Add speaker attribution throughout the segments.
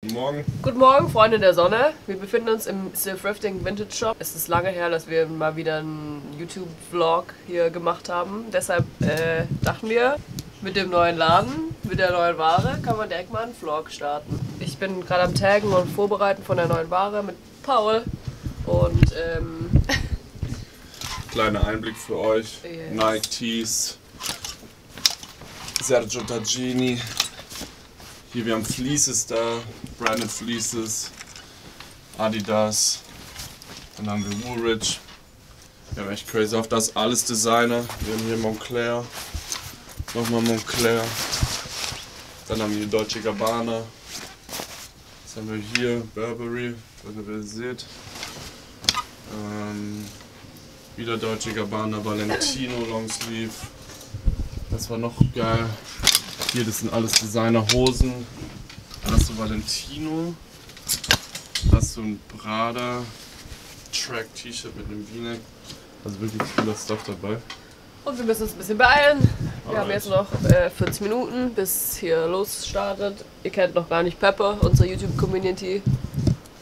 Speaker 1: Guten Morgen.
Speaker 2: Guten Morgen, Freunde der Sonne. Wir befinden uns im Thrifting Vintage Shop. Es ist lange her, dass wir mal wieder einen YouTube-Vlog hier gemacht haben. Deshalb äh, dachten wir, mit dem neuen Laden, mit der neuen Ware, kann man direkt mal einen Vlog starten. Ich bin gerade am Taggen und Vorbereiten von der neuen Ware mit Paul. Und ähm,
Speaker 1: Kleiner Einblick für euch.
Speaker 2: Yes.
Speaker 1: Nike Tees. Sergio Tagini. Hier, wir haben Fleeces da. Branded Fleeces. Adidas. Dann haben wir Woolrich. Wir haben echt crazy auf das alles Designer. Wir haben hier Montclair. Nochmal Montclair. Dann haben wir hier Dolce Gabbana. Was haben wir hier? Burberry, wenn ihr das seht. Ähm, wieder Deutsche Gabbana, Valentino Longsleeve. Das war noch geil. Hier, das sind alles Designerhosen. Hast du Valentino. Hast du ein Prada Track T-Shirt mit einem V-Neck. Also wirklich cooler Stuff dabei.
Speaker 2: und wir müssen uns ein bisschen beeilen. Wir haben
Speaker 1: Alright.
Speaker 2: jetzt noch äh, 40 Minuten, bis hier losstartet. Ihr kennt noch gar nicht Pepper, unsere YouTube-Community.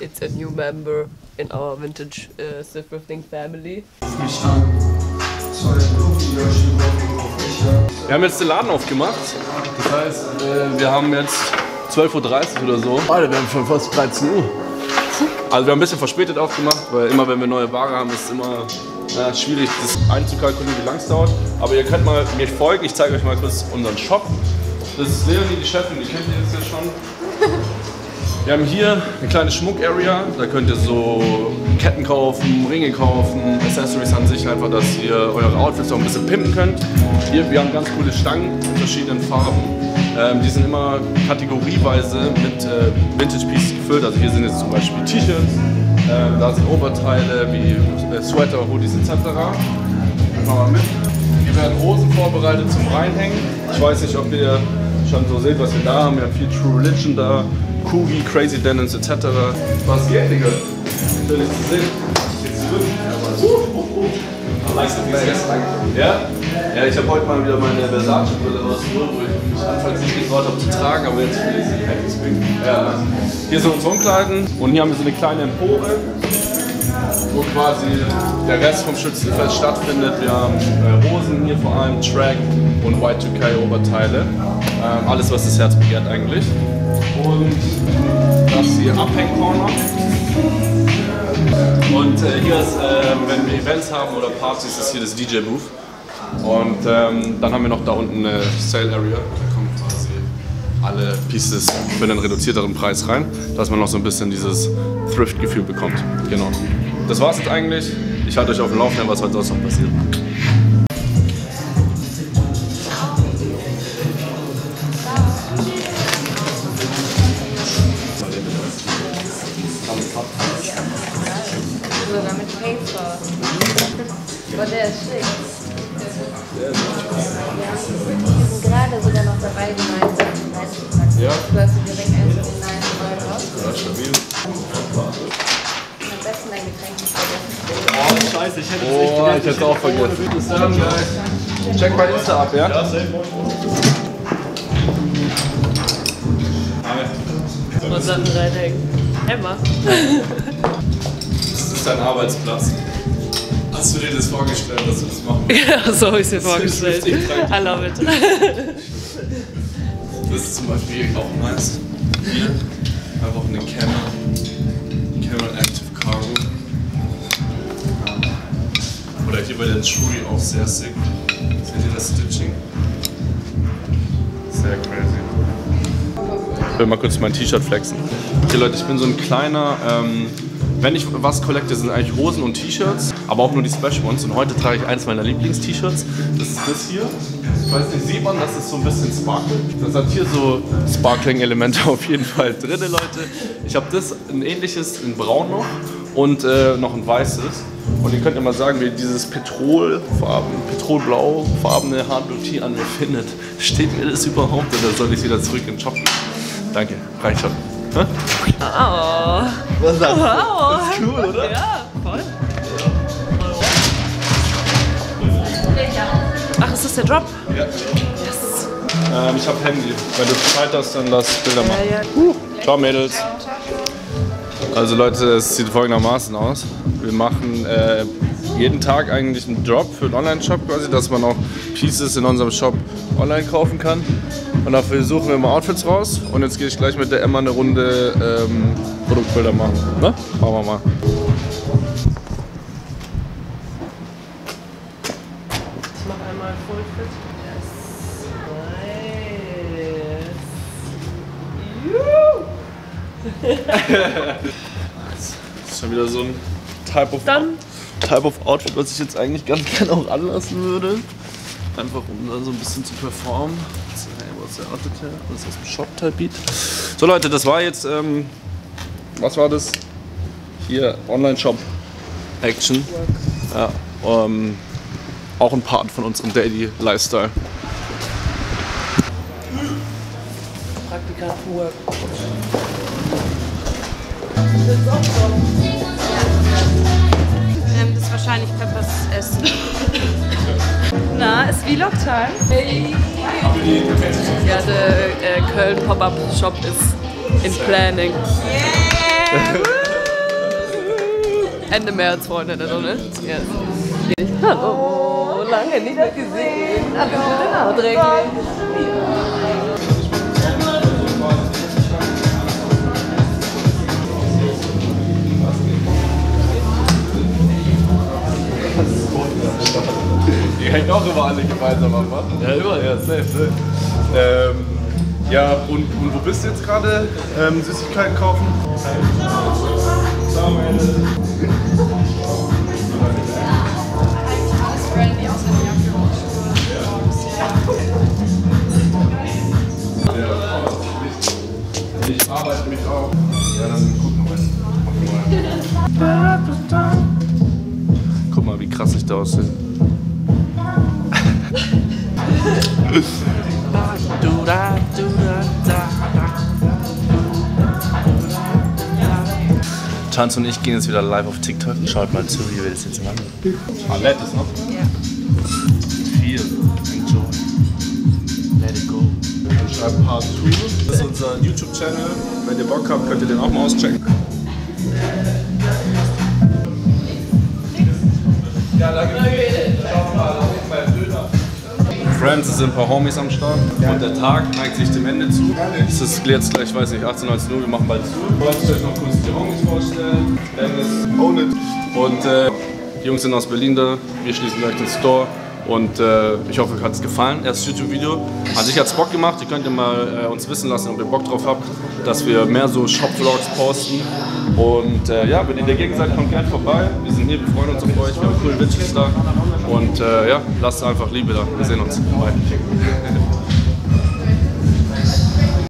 Speaker 2: It's a new member in our vintage uh, thrifting family.
Speaker 1: Wir haben jetzt den Laden aufgemacht. Das heißt, äh, wir haben jetzt 12.30 Uhr oder so.
Speaker 3: Alter, wir haben schon fast 13 Uhr.
Speaker 1: Also wir haben ein bisschen verspätet aufgemacht, weil immer wenn wir neue Ware haben, ist es immer ja, schwierig, das einzukalkulieren, wie lang es dauert. Aber ihr könnt mal mir folgen, ich zeige euch mal kurz unseren Shop. Das ist Leonie, die Chefin, die kennt ihr jetzt ja schon. Wir haben hier eine kleine Schmuck-Area, da könnt ihr so Ketten kaufen, Ringe kaufen, Accessories an sich, einfach, dass ihr eure Outfits auch ein bisschen pimpen könnt. Hier, wir haben ganz coole Stangen in verschiedenen Farben. Ähm, die sind immer kategorieweise mit äh, Vintage Pieces gefüllt. Also hier sind jetzt zum Beispiel T-Shirts, ähm, da sind Oberteile wie äh, Sweater, Hoodies etc. Einfach mal mit. Hier werden Hosen vorbereitet zum Reinhängen. Ich weiß nicht, ob ihr schon so seht, was wir da haben. Wir haben viel True Religion da, Kugi, Crazy Dennis etc. Was geht, Digga? Schön, dich zu sehen. Geht's dir gut? Ja? Ja, ich habe heute mal wieder meine Versace-Brille rausgeholt, wo ich mich anfangs nicht getraut habe zu tragen, aber jetzt finde ich sie echt. Ja. Hier sind unsere Umkleiden und hier haben wir so eine kleine Empore, wo quasi der Rest vom Schützenfest stattfindet. Wir haben äh, Hosen hier vor allem, Track und Y2K-Oberteile. Ähm, alles, was das Herz begehrt eigentlich. Und das hier Abhängcorner. Und äh, hier ist, äh, wenn wir Events haben oder Partys, ist hier das DJ-Booth. Und ähm, dann haben wir noch da unten eine Sale Area. Da kommen quasi alle Pieces für einen reduzierteren Preis rein, dass man noch so ein bisschen dieses Thrift-Gefühl bekommt. Genau. Das war's jetzt eigentlich. Ich halte euch auf dem Laufenden, was heute sonst noch passiert.
Speaker 4: Aber der ist schick. Ja, wir sind gerade sogar noch dabei, die neuen Sachen reinzupacken.
Speaker 1: Ja.
Speaker 4: Du hast dir direkt eins von den neuen neuen raus.
Speaker 1: Ja, stabil.
Speaker 4: Am besten dein Getränk nicht vergessen.
Speaker 3: Oh, scheiße, ich hätte
Speaker 1: Oh, ich hätte es auch vergessen. Check mein Insta ab, ja?
Speaker 2: Und dann reinhängen. Emma.
Speaker 1: Das ist dein Arbeitsplatz. Hast du dir das vorgestellt, dass du das machen willst?
Speaker 2: Ja, so habe ich es mir vorgestellt. I love it.
Speaker 1: Das ist zum Beispiel auch nice. Hier einfach eine Camel. Camel Active Cargo. Oder hier bei der Chewy auch sehr sick. Seht ihr das Stitching? Sehr crazy. Ich will mal kurz mein T-Shirt flexen. Okay Leute, ich bin so ein kleiner, ähm, wenn ich was collecte, sind eigentlich Hosen und T-Shirts, aber auch nur die Special Ones. Und heute trage ich eins meiner Lieblings-T-Shirts. Das ist das hier. Ich weiß nicht, sieht man, das ist so ein bisschen sparkelt. Das hat hier so Sparkling-Elemente auf jeden Fall drin, Leute. Ich habe das, ein ähnliches in braun noch und äh, noch ein weißes. Und ihr könnt ja mal sagen, wie dieses Petrolfarben, Petrolblau-farbene Hardblue Tee an mir findet. Steht mir das überhaupt oder soll ich wieder zurück in den Shop gehen? Danke, reicht schon.
Speaker 2: Oh.
Speaker 3: Was sagst du?
Speaker 2: Wow.
Speaker 3: Das ist cool, oder?
Speaker 2: Ja, voll. Ach, ist das der Drop?
Speaker 1: Ja.
Speaker 2: Yes.
Speaker 1: Ähm, ich habe Handy. Wenn du Zeit hast, dann lass Bilder machen.
Speaker 2: Ja, ja.
Speaker 1: Ciao Mädels. Also Leute, es sieht folgendermaßen aus. Wir machen äh, jeden Tag eigentlich einen Drop für einen Online-Shop quasi, dass man auch Pieces in unserem Shop online kaufen kann. Und dafür suchen wir mal Outfits raus. Und jetzt gehe ich gleich mit der Emma eine Runde ähm, Produktbilder machen. Ne? Machen wir mal.
Speaker 2: Ich mach einmal Full Fit. Yes. Juhu.
Speaker 1: Das ist schon wieder so ein Type of,
Speaker 2: Dann
Speaker 1: Type of Outfit, was ich jetzt eigentlich ganz gerne auch anlassen würde. Einfach um da so ein bisschen zu performen. So, hey, wo ist? Was ist das ein Shop-Type-Beat? So Leute, das war jetzt, ähm, was war das? Hier, Online-Shop-Action. Ja, ähm, auch ein Part von unserem Daily Lifestyle.
Speaker 2: Praktikantenwork.
Speaker 5: Ähm, das ist wahrscheinlich Peppers Essen. Na, ist Vlog-Time?
Speaker 2: Ja, der äh, Köln Pop-Up Shop ist in Planning. Ende März, Freunde der Sonne. Yes. Hallo, lange nicht mehr gesehen. Alles wird
Speaker 1: Ihr hängt auch immer alle gemeinsam am Mann. Ja, immer, ja, safe, safe. Ähm, ja, und, und wo bist du jetzt gerade? Ähm, Süßigkeiten kaufen? Ich arbeite mich auch. Ja, dann gucken wir mal. Guck mal, wie krass ich da aussehe. Tanz und ich gehen jetzt wieder live auf TikTok. Schaut mal zu, wie wir das jetzt machen. Palette ist noch?
Speaker 5: Ja.
Speaker 1: Viel. Enjoy. Let it go. Wir schreiben Part 2. Das ist unser YouTube-Channel. Wenn ihr Bock habt, könnt ihr den auch mal auschecken. Ja, danke. Friends, es sind ein paar Homies am Start und der Tag neigt sich dem Ende zu. Es ist jetzt gleich, weiß nicht, 18, 19 Uhr, wir machen bald zu. Ich wollte euch noch kurz die Homies vorstellen. Dennis, Own It. Und äh, die Jungs sind aus Berlin da, wir schließen gleich den Store. Und äh, ich hoffe, euch hat es gefallen. Erstes YouTube-Video. An sich hat es Bock gemacht. Ihr könnt ja mal äh, uns wissen lassen, ob ihr Bock drauf habt, dass wir mehr so Shop-Vlogs posten. Und äh, ja, wenn ihr Gegend seid, kommt gerne vorbei. Wir sind hier, wir freuen uns auf euch. Wir haben coole Witches da. Und äh, ja, lasst einfach Liebe da. Wir sehen uns. Bye.